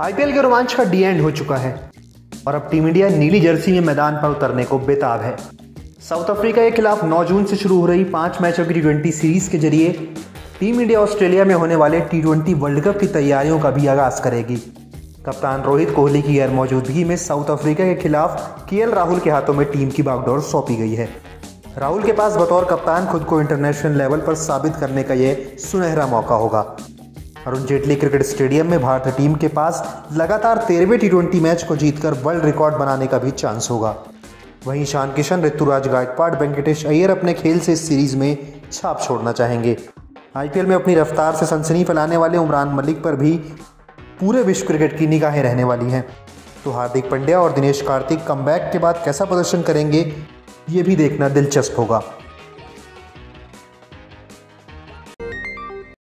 IPL के रोमांच का डी एंड हो चुका है और अब टीम इंडिया नीली जर्सी में मैदान पर उतरने को बेताब है। साउथ अफ्रीका के खिलाफ 9 जून से शुरू हो रही पाँच मैचों की टी सीरीज़ के ज़रिए टीम इंडिया ऑस्ट्रेलिया में होने वाले टी वर्ल्ड कप की तैयारियों का भी आगाज़ करेगी। कप्तान रोहित कोहली की गैर मौजूदगी में साउथ अफ्रीका के खिलाफ के राहुल के हाथों में टीम की बागडोर सौंपी गई है। राहुल के पास बतौर कप्तान खुद को इंटरनेशनल लेवल पर साबित करने का यह सुनहरा मौका होगा। अरुण जेटली क्रिकेट स्टेडियम में भारतीय टीम के पास लगातार तेरहवें टी ट्वेंटी मैच को जीतकर वर्ल्ड रिकॉर्ड बनाने का भी चांस होगा। वहीं ईशान किशन ऋतुराज, गायकवाड़, वेंकटेश अय्यर अपने खेल से इस सीरीज़ में छाप छोड़ना चाहेंगे। आईपीएल में अपनी रफ्तार से सनसनी फैलाने वाले उमरान मलिक पर भी पूरे विश्व क्रिकेट की निगाहें रहने वाली हैं। तो हार्दिक पंड्या और दिनेश कार्तिक कम के बाद कैसा प्रदर्शन करेंगे, ये भी देखना दिलचस्प होगा।